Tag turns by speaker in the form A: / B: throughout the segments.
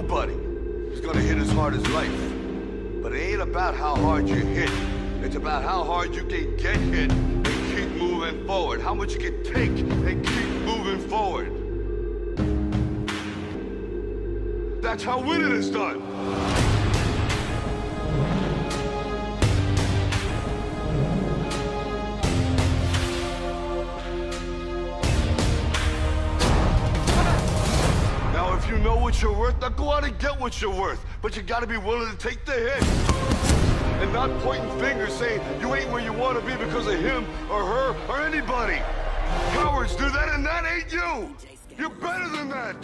A: Nobody is gonna hit as hard as life. But it ain't about how hard you hit. It's about how hard you can get hit and keep moving forward. How much you can take and keep moving forward. That's how winning is done. You're worth, now go out and get what you're worth. But you gotta be willing to take the hit. And not pointing fingers saying you ain't where you wanna be because of him or her or anybody. Cowards do that and that ain't you. You're better than that.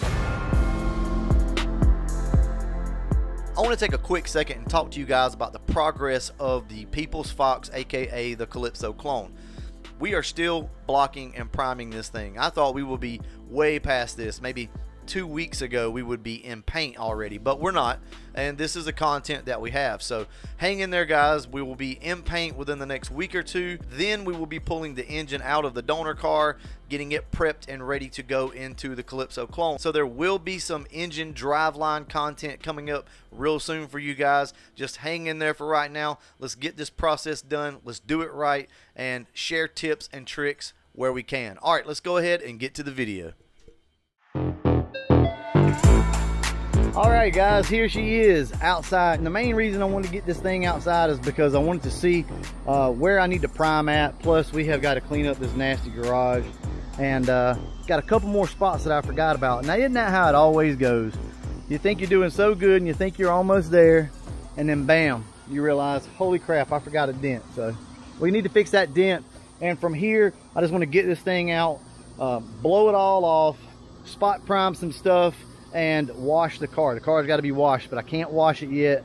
B: I want to take a quick second and talk to you guys about the progress of the People's Fox, aka the Calypso clone. We are still blocking and priming this thing. I thought we would be way past this, maybe two weeks ago we would be in paint already, but we're not. And this is the content that we have. So hang in there, guys. We will be in paint within the next week or two. Then we will be pulling the engine out of the donor car, getting it prepped and ready to go into the Calypso clone. So there will be some engine driveline content coming up real soon for you guys. Just hang in there for right now. Let's get this process done. Let's do it right and share tips and tricks where we can. All right, let's go ahead and get to the video. All right, guys, here she is outside. And the main reason I wanted to get this thing outside is because I wanted to see uh, where I need to prime at. Plus, we have got to clean up this nasty garage. And uh, got a couple more spots that I forgot about. Now, isn't that how it always goes? You think you're doing so good and you think you're almost there. And then bam, you realize, holy crap, I forgot a dent. So we need to fix that dent. And from here, I just want to get this thing out, uh, blow it all off, spot prime some stuff, and wash the car. The car's got to be washed, but I can't wash it yet.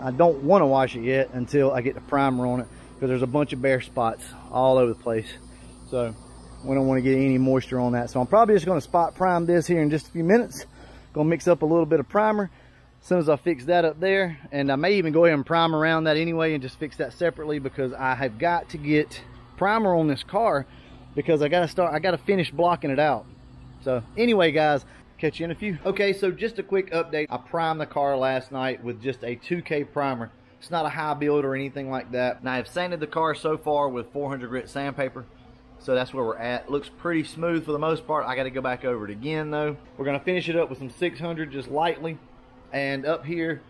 B: I don't want to wash it yet until I get the primer on it because there's a bunch of bare spots all over the place. So we don't want to get any moisture on that. So I'm probably just going to spot prime this here in just a few minutes. Going to mix up a little bit of primer as soon as I fix that up there. And I may even go ahead and prime around that anyway and just fix that separately because I have got to get primer on this car because I got to start, I got to finish blocking it out. So anyway, guys, catch you in a few. Okay, so just a quick update. I primed the car last night with just a 2K primer. It's not a high build or anything like that. And I have sanded the car so far with 400 grit sandpaper. So that's where we're at. Looks pretty smooth for the most part. I got to go back over it again though. We're going to finish it up with some 600 just lightly. And up here,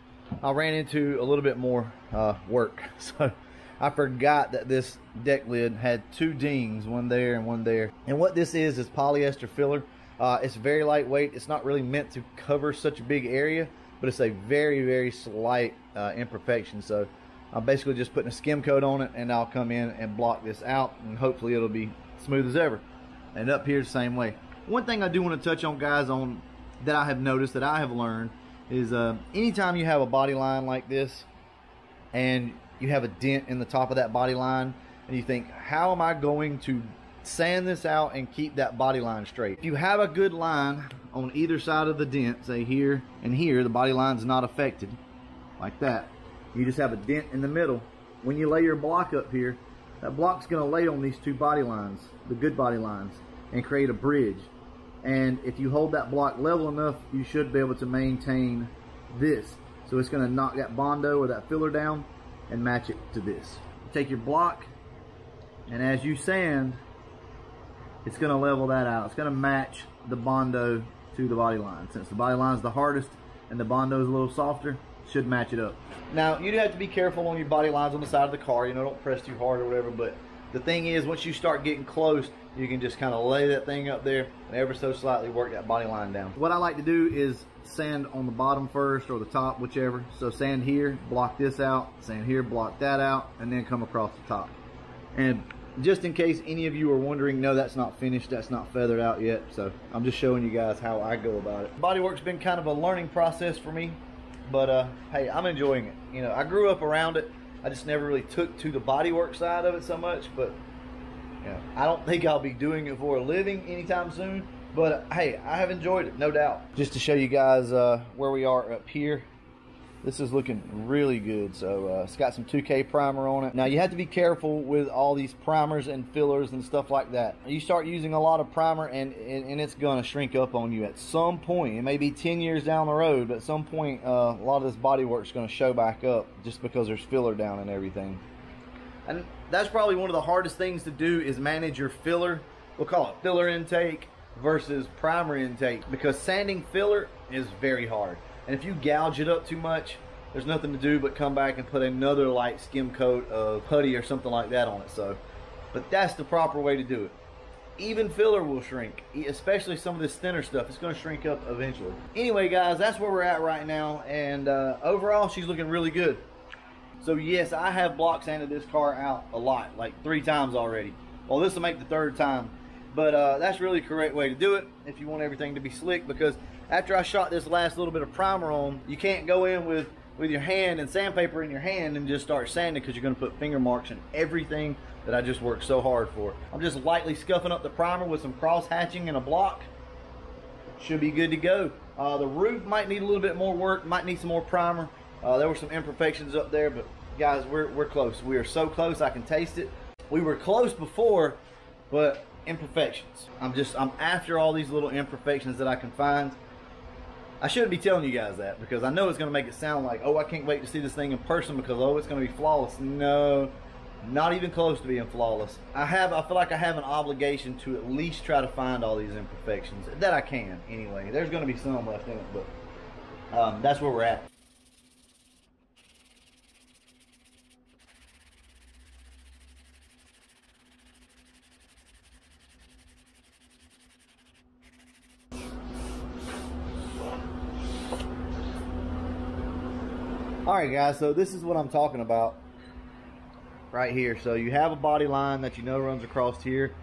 B: I ran into a little bit more uh, work. So I forgot that this deck lid had two dings, one there and one there. And what this is, is polyester filler. Uh, it's very lightweight. It's not really meant to cover such a big area, but it's a very, very slight uh, imperfection. So I'm basically just putting a skim coat on it and I'll come in and block this out and hopefully it'll be smooth as ever. And up here same way. One thing I do want to touch on guys on that I have noticed that I have learned is uh, anytime you have a body line like this and you have a dent in the top of that body line and you think how am I going to sand this out and keep that body line straight. If you have a good line on either side of the dent, say here and here, the body line's not affected, like that. You just have a dent in the middle. When you lay your block up here, that block's gonna lay on these two body lines, the good body lines, and create a bridge. And if you hold that block level enough, you should be able to maintain this. So it's gonna knock that Bondo or that filler down and match it to this. Take your block, and as you sand, it's going to level that out. It's going to match the Bondo to the body line. Since the body line is the hardest and the Bondo is a little softer, should match it up. Now, you do have to be careful on your body lines on the side of the car. You know, don't press too hard or whatever. But the thing is, once you start getting close, you can just kind of lay that thing up there and ever so slightly work that body line down. What I like to do is sand on the bottom first or the top, whichever. So sand here, block this out, sand here, block that out, and then come across the top. And just in case any of you are wondering, no, that's not finished. That's not feathered out yet. So I'm just showing you guys how I go about it. Bodywork's been kind of a learning process for me, but uh, hey, I'm enjoying it. You know, I grew up around it. I just never really took to the bodywork side of it so much, but you know, I don't think I'll be doing it for a living anytime soon. But uh, hey, I have enjoyed it, no doubt. Just to show you guys uh, where we are up here, This is looking really good. So uh, it's got some 2K primer on it. Now you have to be careful with all these primers and fillers and stuff like that. You start using a lot of primer and, and, and it's gonna shrink up on you at some point. It may be 10 years down the road, but at some point uh, a lot of this bodywork is gonna show back up just because there's filler down and everything. And that's probably one of the hardest things to do is manage your filler. We'll call it filler intake versus primer intake because sanding filler is very hard. And if you gouge it up too much, there's nothing to do but come back and put another light skim coat of putty or something like that on it. So, but that's the proper way to do it. Even filler will shrink, especially some of this thinner stuff. It's going to shrink up eventually. Anyway, guys, that's where we're at right now. And uh, overall, she's looking really good. So yes, I have block sanded this car out a lot, like three times already. Well, this will make the third time. But uh, that's really the correct way to do it if you want everything to be slick because after I shot this last little bit of primer on, you can't go in with, with your hand and sandpaper in your hand and just start sanding because you're going to put finger marks in everything that I just worked so hard for. I'm just lightly scuffing up the primer with some cross hatching and a block. Should be good to go. Uh, the roof might need a little bit more work, might need some more primer. Uh, there were some imperfections up there, but guys, we're, we're close. We are so close, I can taste it. We were close before, but imperfections. I'm just, I'm after all these little imperfections that I can find. I shouldn't be telling you guys that because I know it's going to make it sound like, oh, I can't wait to see this thing in person because, oh, it's going to be flawless. No, not even close to being flawless. I have, I feel like I have an obligation to at least try to find all these imperfections that I can anyway. There's going to be some left in it, but um, that's where we're at. All right, guys, so this is what I'm talking about right here. So you have a body line that you know runs across here.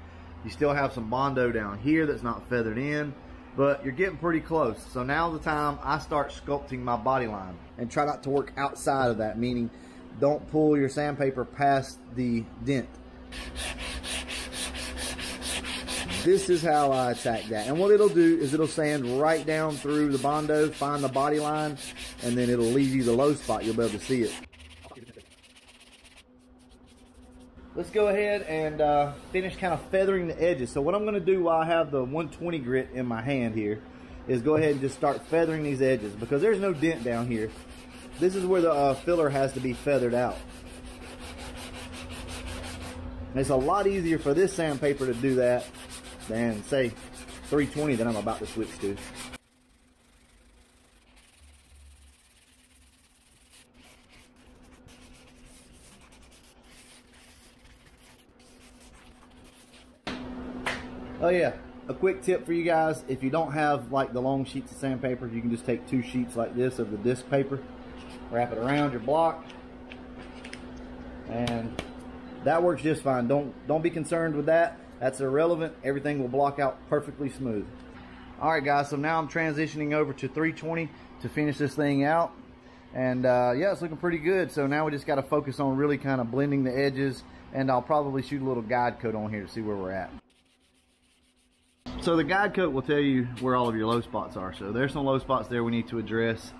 B: You still have some Bondo down here that's not feathered in, but you're getting pretty close. So now's the time I start sculpting my body line and try not to work outside of that, meaning don't pull your sandpaper past the dent. This is how I attack that. And what it'll do is it'll sand right down through the Bondo, find the body line, and then it'll leave you the low spot. You'll be able to see it. Let's go ahead and uh, finish kind of feathering the edges. So what I'm going to do while I have the 120 grit in my hand here is go ahead and just start feathering these edges because there's no dent down here. This is where the uh, filler has to be feathered out. And it's a lot easier for this sandpaper to do that than say 320 that I'm about to switch to. Yeah, a quick tip for you guys, if you don't have like the long sheets of sandpaper, you can just take two sheets like this of the disc paper, wrap it around your block, and that works just fine. Don't, don't be concerned with that. That's irrelevant. Everything will block out perfectly smooth. All right, guys, so now I'm transitioning over to 320 to finish this thing out. And uh, yeah, it's looking pretty good. So now we just got to focus on really kind of blending the edges. And I'll probably shoot a little guide coat on here to see where we're at. So the guide coat will tell you where all of your low spots are. So there's some low spots there we need to address.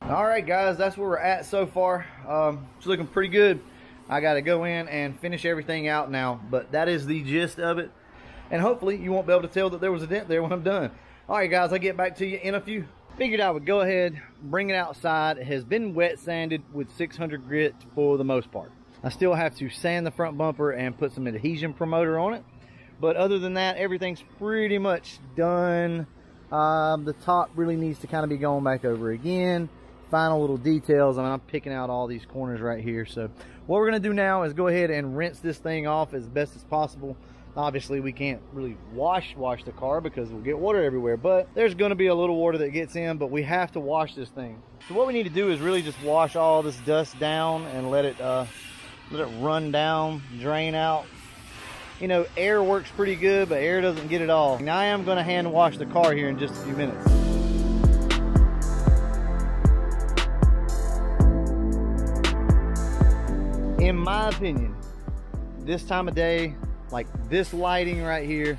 B: All right, guys, that's where we're at so far. Um, it's looking pretty good. I got to go in and finish everything out now, but that is the gist of it. And hopefully you won't be able to tell that there was a dent there when I'm done. All right, guys, I'll get back to you in a few. Figured I would go ahead, bring it outside. It has been wet sanded with 600 grit for the most part. I still have to sand the front bumper and put some adhesion promoter on it. But other than that, everything's pretty much done. Um, the top really needs to kind of be going back over again final little details. I mean, I'm picking out all these corners right here. So what we're going to do now is go ahead and rinse this thing off as best as possible. Obviously, we can't really wash wash the car because we'll get water everywhere, but there's going to be a little water that gets in, but we have to wash this thing. So what we need to do is really just wash all this dust down and let it uh, let it run down, drain out. You know, air works pretty good, but air doesn't get it all. And I am going to hand wash the car here in just a few minutes. in my opinion, this time of day, like this lighting right here,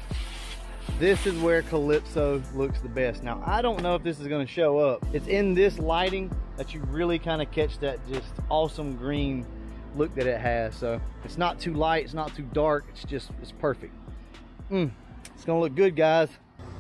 B: this is where Calypso looks the best. Now, I don't know if this is gonna show up. It's in this lighting that you really kind of catch that just awesome green look that it has. So it's not too light, it's not too dark, it's just, it's perfect. Mm, it's gonna look good, guys.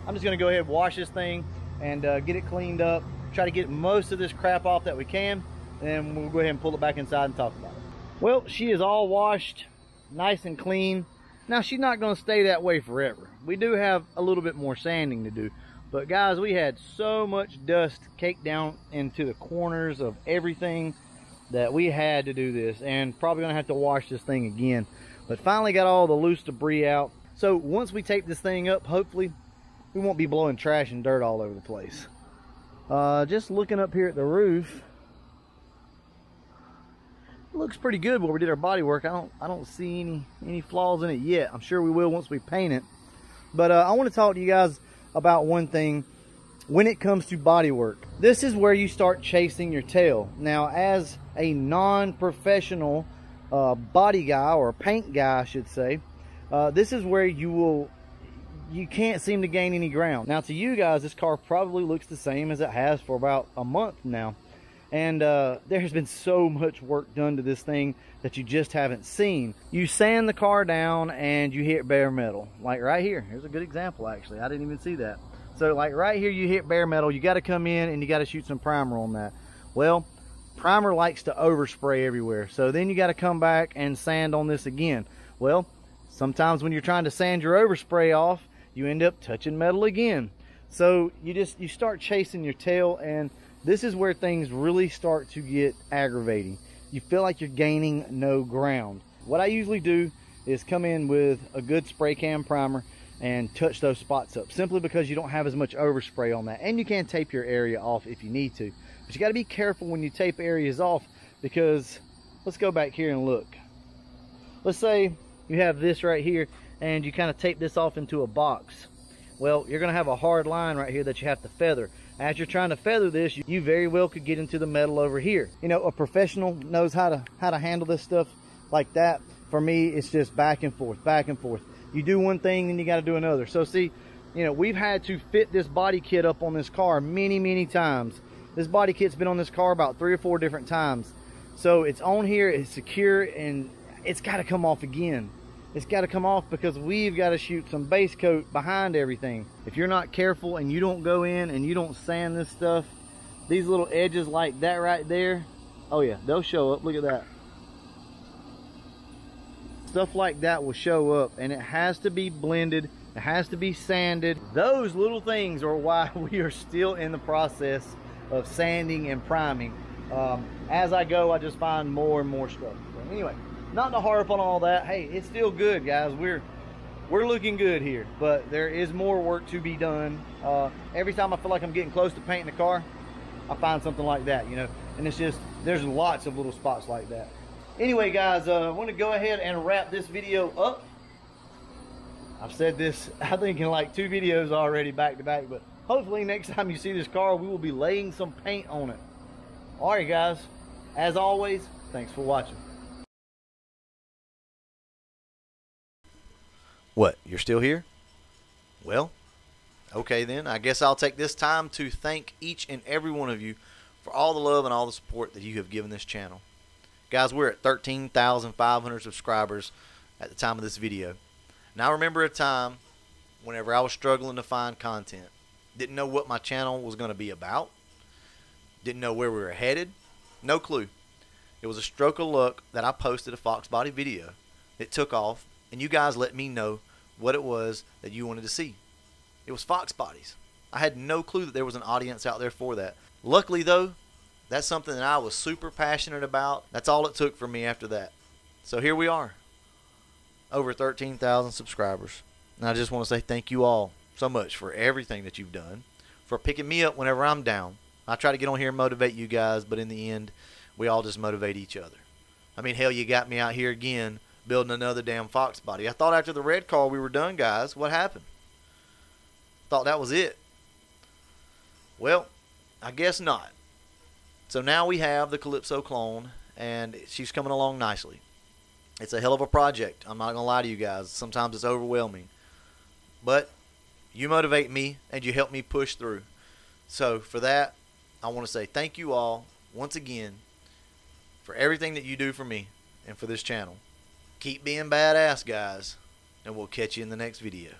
B: I'm just gonna go ahead and wash this thing and uh, get it cleaned up. Try to get most of this crap off that we can, and we'll go ahead and pull it back inside and talk about it. Well, she is all washed, nice and clean. Now, she's not gonna stay that way forever. We do have a little bit more sanding to do, but guys, we had so much dust caked down into the corners of everything that we had to do this and probably gonna have to wash this thing again. But finally got all the loose debris out. So once we tape this thing up, hopefully we won't be blowing trash and dirt all over the place. Uh, just looking up here at the roof, looks pretty good where we did our body work. I don't, I don't see any, any flaws in it yet. I'm sure we will once we paint it. But uh, I want to talk to you guys about one thing when it comes to body work. This is where you start chasing your tail. Now, as a non-professional uh, body guy or paint guy, I should say, uh, this is where you will you can't seem to gain any ground. Now to you guys, this car probably looks the same as it has for about a month now. And uh, there has been so much work done to this thing that you just haven't seen. You sand the car down and you hit bare metal. Like right here, here's a good example actually. I didn't even see that. So like right here, you hit bare metal. You got to come in and you got to shoot some primer on that. Well, primer likes to overspray everywhere. So then you got to come back and sand on this again. Well, sometimes when you're trying to sand your overspray off, you end up touching metal again. So you just, you start chasing your tail and this is where things really start to get aggravating. You feel like you're gaining no ground. What I usually do is come in with a good spray can primer and touch those spots up simply because you don't have as much overspray on that. And you can tape your area off if you need to but you got to be careful when you tape areas off because let's go back here and look. Let's say you have this right here and you kind of tape this off into a box. Well you're going to have a hard line right here that you have to feather. As you're trying to feather this you very well could get into the metal over here. You know a professional knows how to how to handle this stuff like that. For me it's just back and forth back and forth you do one thing and you got to do another. So see you know we've had to fit this body kit up on this car many many times. This body kit's been on this car about three or four different times. So it's on here it's secure and it's got to come off again. It's got to come off because we've got to shoot some base coat behind everything. If you're not careful and you don't go in and you don't sand this stuff these little edges like that right there oh yeah they'll show up. Look at that stuff like that will show up and it has to be blended it has to be sanded. Those little things are why we are still in the process of sanding and priming. Um, as I go I just find more and more stuff. Anyway not to harp on all that. Hey it's still good guys. We're we're looking good here but there is more work to be done. Uh, every time I feel like I'm getting close to painting the car I find something like that you know? And it's just there's lots of little spots like that Anyway, guys, uh, I want to go ahead and wrap this video up. I've said this, I think, in like two videos already back to back, but hopefully next time you see this car, we will be laying some paint on it. All right, guys, as always, thanks for watching.
C: What, you're still here? Well, okay then. I guess I'll take this time to thank each and every one of you for all the love and all the support that you have given this channel. Guys, we're at 13,500 subscribers at the time of this video. Now, I remember a time whenever I was struggling to find content. Didn't know what my channel was going to be about. Didn't know where we were headed. No clue. It was a stroke of luck that I posted a Fox Body video. It took off, and you guys let me know what it was that you wanted to see. It was Fox Bodies. I had no clue that there was an audience out there for that. Luckily, though, that's something that I was super passionate about. That's all it took for me after that. So here we are, over 13,000 subscribers. And I just want to say thank you all so much for everything that you've done, for picking me up whenever I'm down. I try to get on here and motivate you guys, but in the end, we all just motivate each other. I mean, hell, you got me out here again building another damn Fox body. I thought after the red car we were done, guys. What happened? Thought that was it. Well, I guess not. So now we have the Calypso clone, and she's coming along nicely. It's a hell of a project. I'm not going to lie to you guys. Sometimes it's overwhelming. But
B: You motivate me and you help me push through. So for that, I want to say thank you all once again for everything that you do for me and for this channel. Keep being badass, guys, and we'll catch you in the next video.